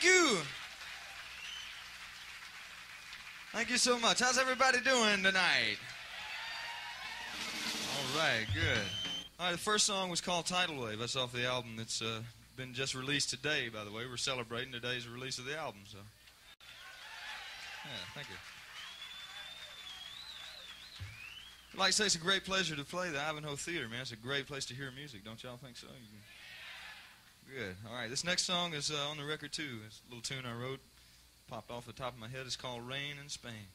Thank you. Thank you so much. How's everybody doing tonight? All right, good. All right, the first song was called Tidal Wave. That's off the album that's uh, been just released today, by the way. We're celebrating today's release of the album, so. Yeah, thank you. Like to say it's a great pleasure to play the Ivanhoe Theater, man. It's a great place to hear music. Don't y'all think so? Good. All right. This next song is uh, on the record, too. It's a little tune I wrote, popped off the top of my head. It's called Rain in Spain.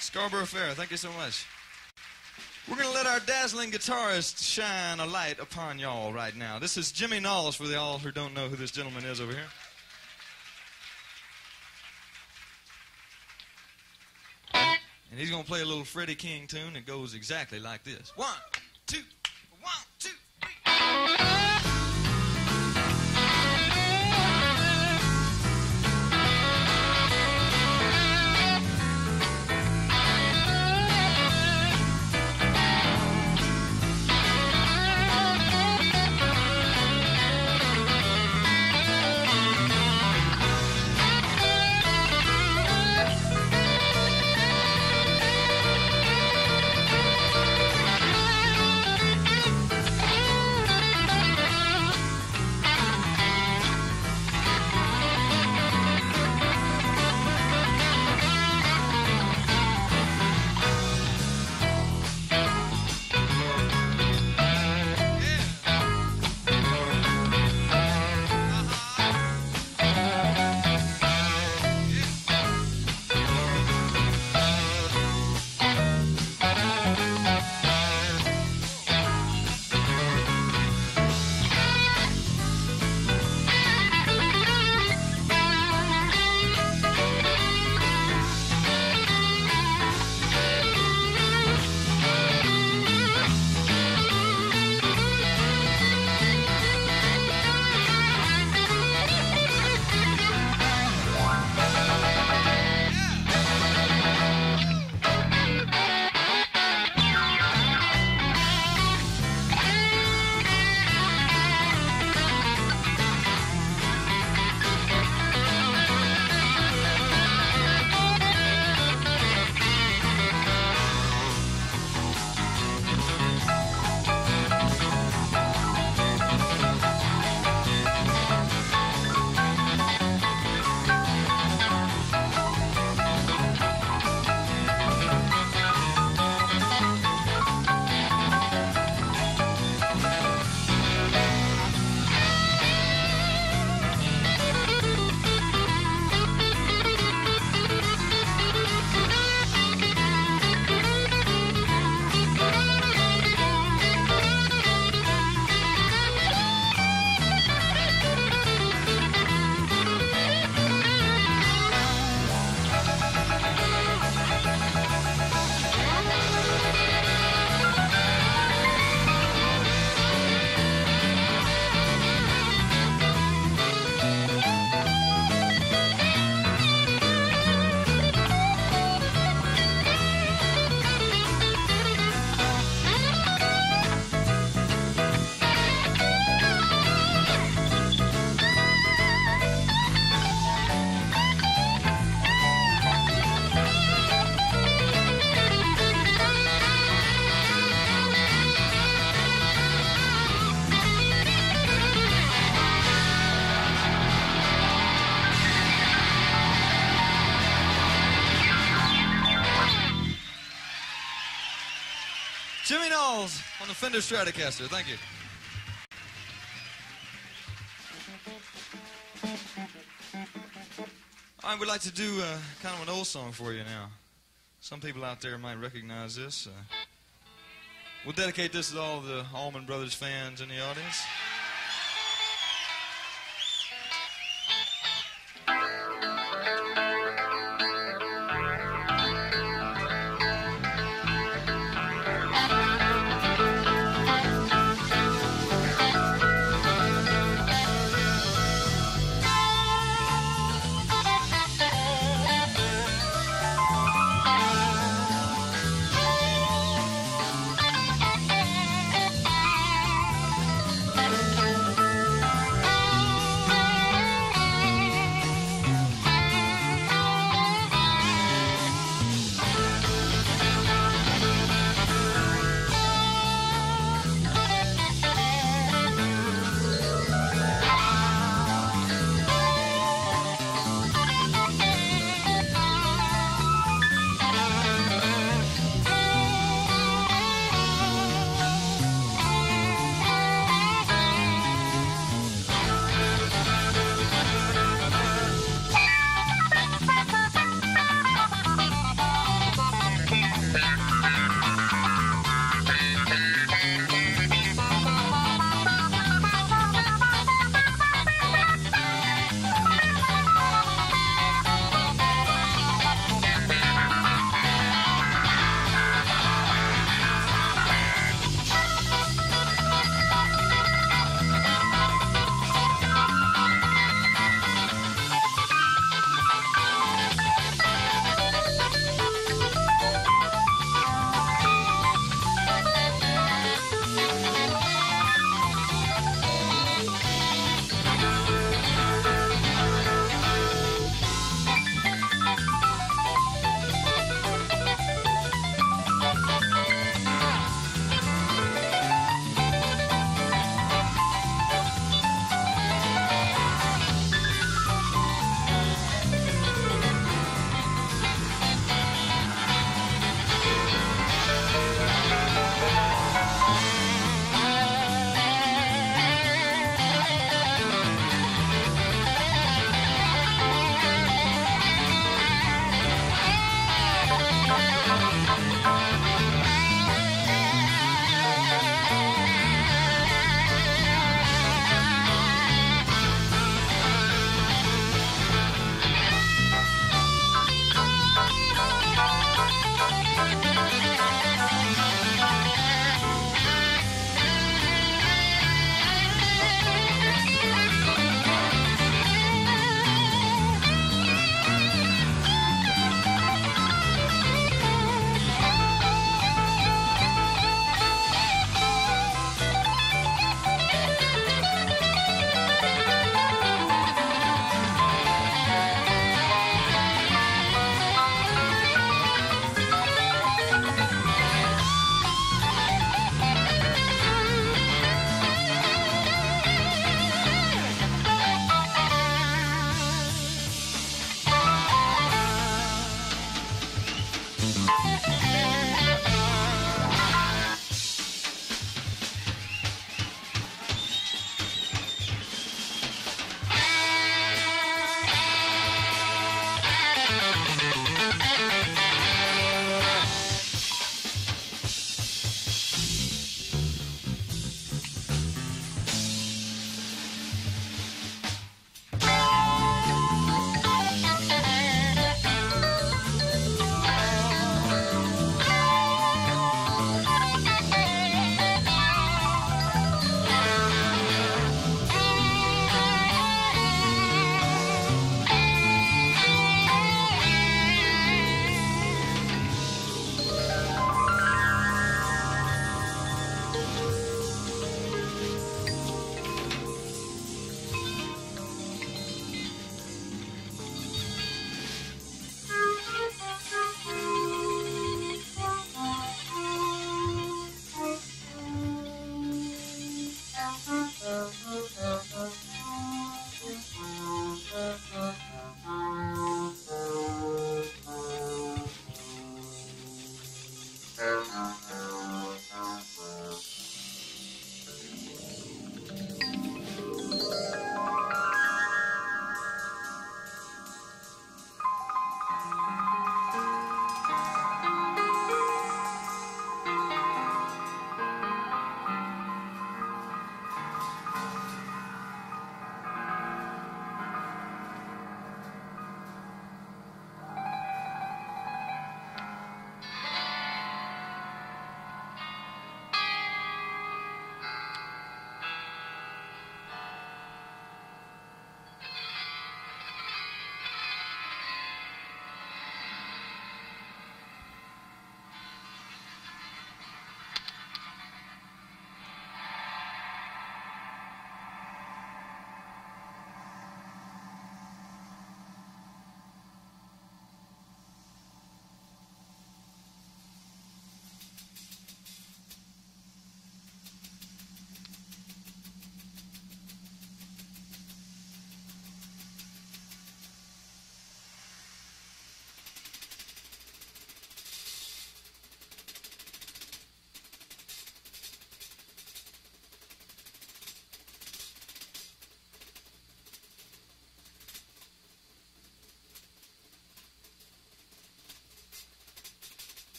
Scarborough Fair. Thank you so much. We're going to let our dazzling guitarist shine a light upon y'all right now. This is Jimmy Nalls for the all who don't know who this gentleman is over here. And he's going to play a little Freddie King tune that goes exactly like this. One, two, Fender Stratocaster. Thank you. Right, we'd like to do uh, kind of an old song for you now. Some people out there might recognize this. Uh, we'll dedicate this to all the Allman Brothers fans in the audience.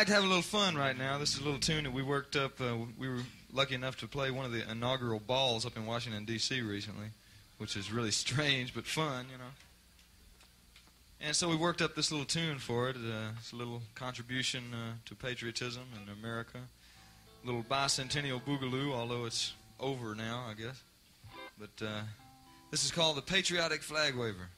Like to have a little fun right now. This is a little tune that we worked up. Uh, we were lucky enough to play one of the inaugural balls up in Washington, D.C. recently, which is really strange but fun, you know. And so we worked up this little tune for it. Uh, it's a little contribution uh, to patriotism in America. A little bicentennial boogaloo, although it's over now, I guess. But uh, this is called the Patriotic Flag Waver.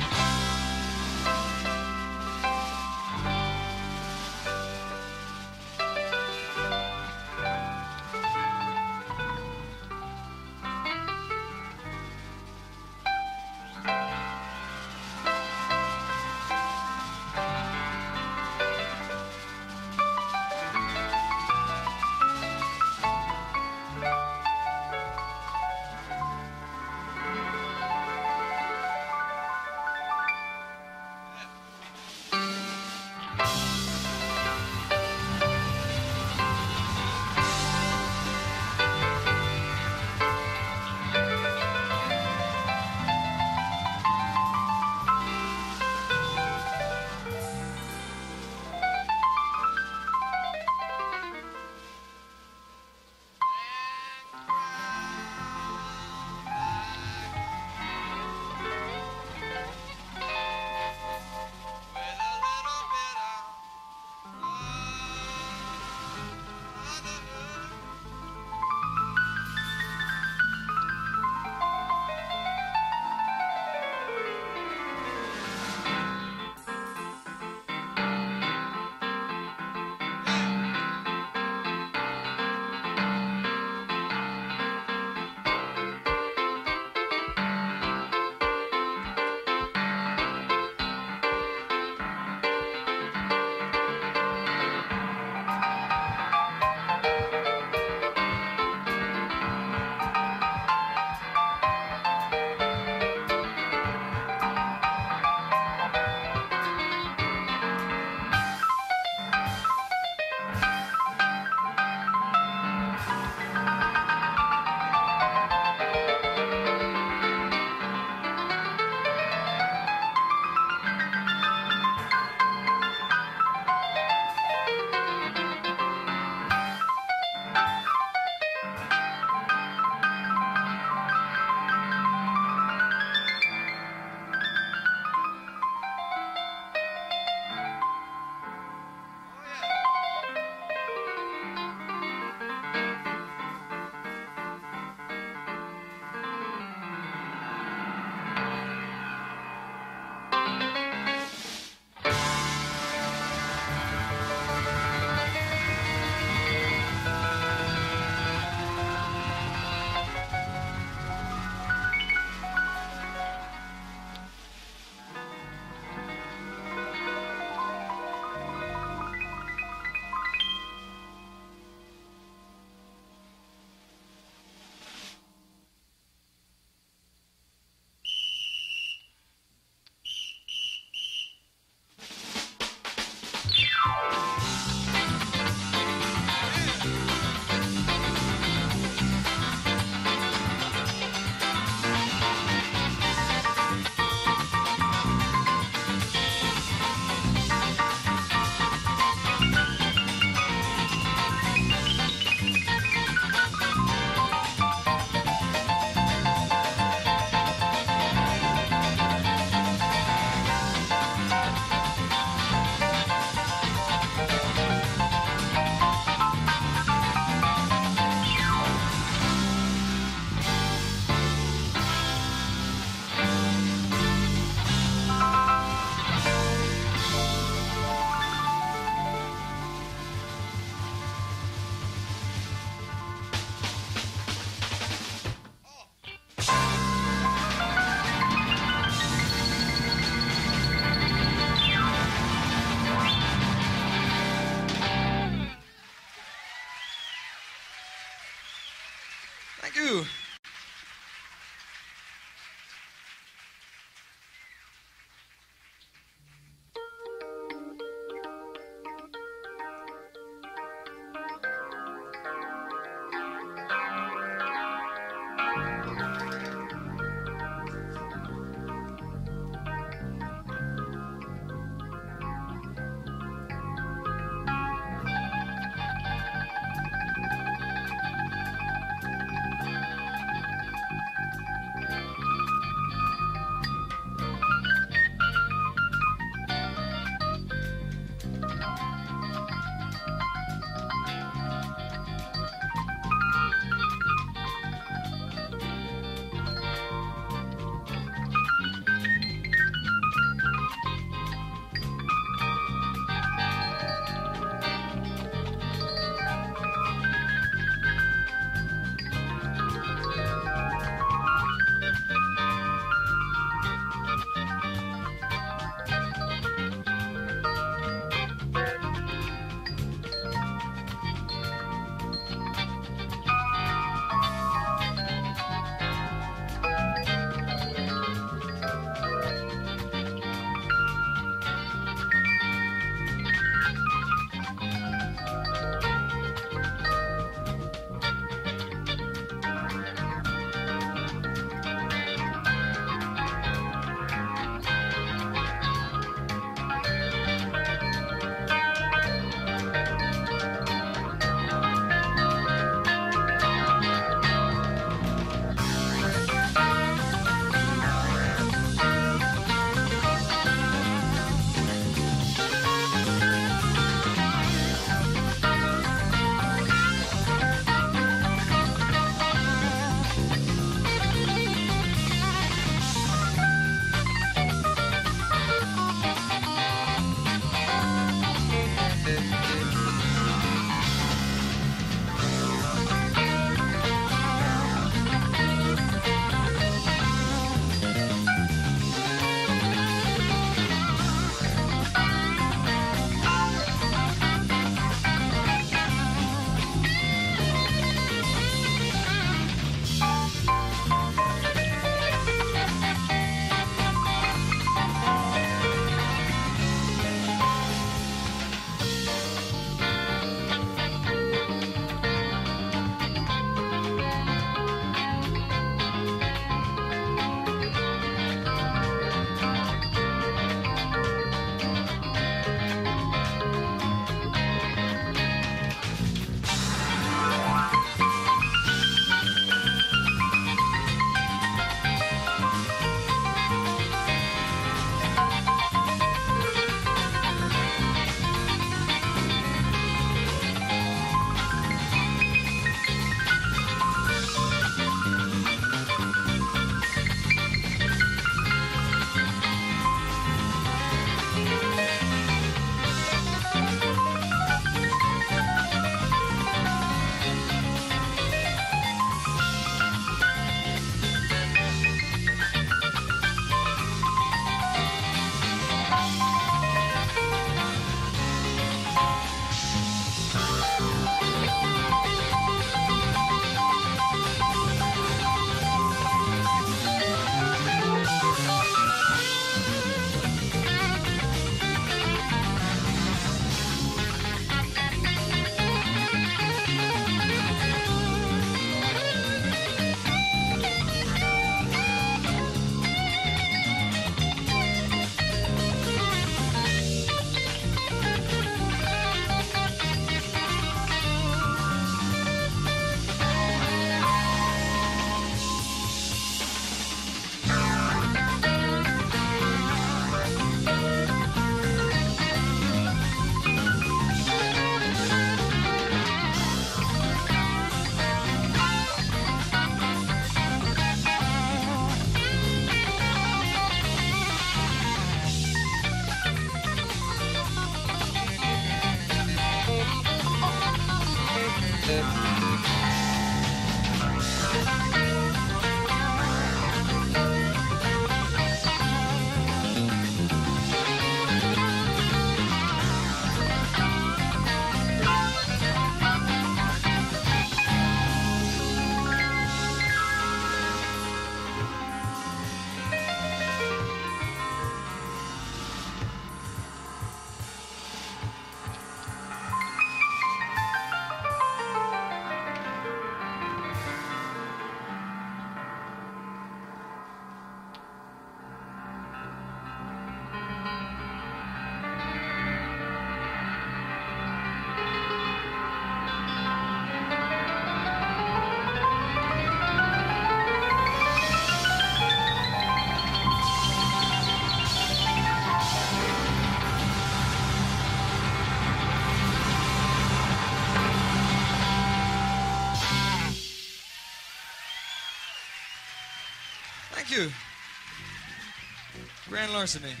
grand larceny.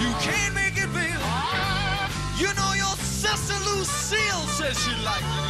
You can't make it feel. You know your sister Lucille says she likes it.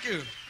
Thank you.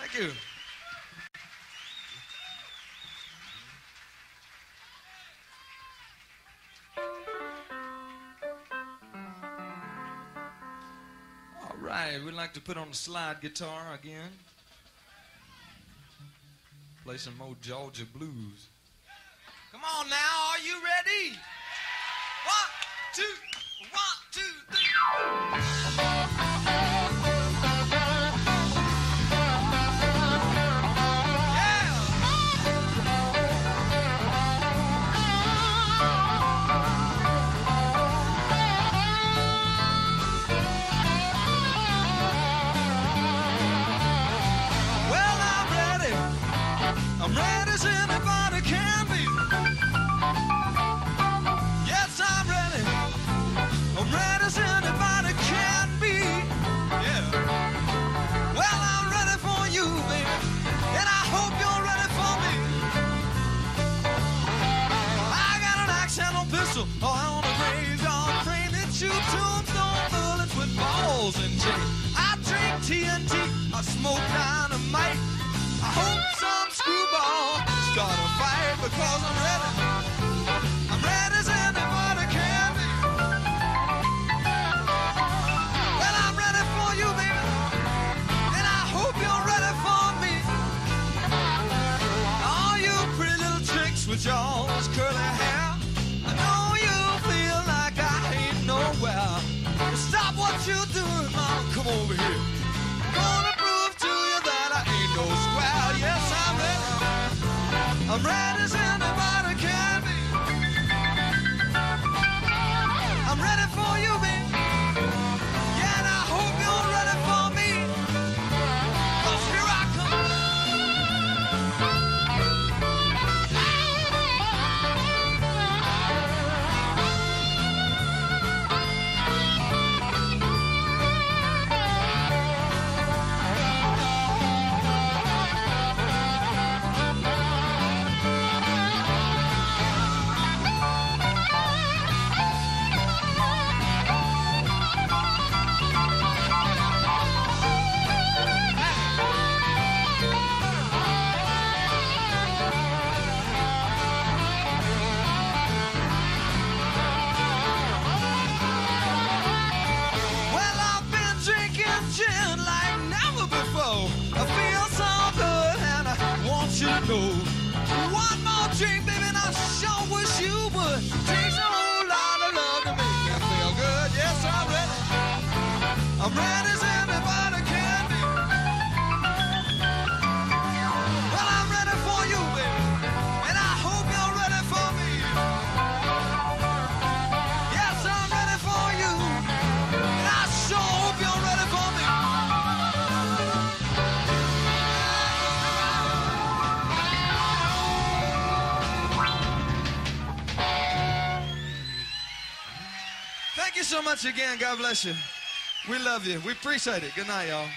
Thank you. All right, we'd like to put on the slide guitar again. Play some more Georgia blues. Come on now, are you ready? One, two, one, two, three. Red is in. much again. God bless you. We love you. We appreciate it. Good night, y'all.